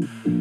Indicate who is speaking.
Speaker 1: Bye.